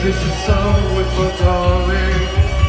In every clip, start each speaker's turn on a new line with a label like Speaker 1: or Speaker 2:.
Speaker 1: This is all we've my darling.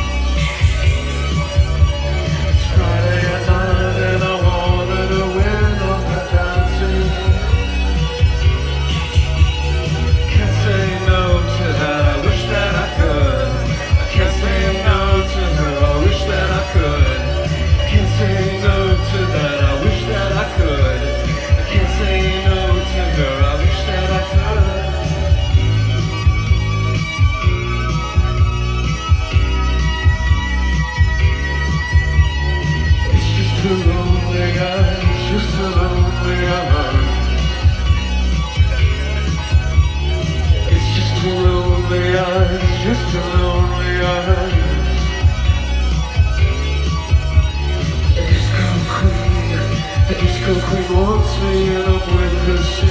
Speaker 1: Cause he wants me and I'm with his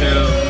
Speaker 1: Hell.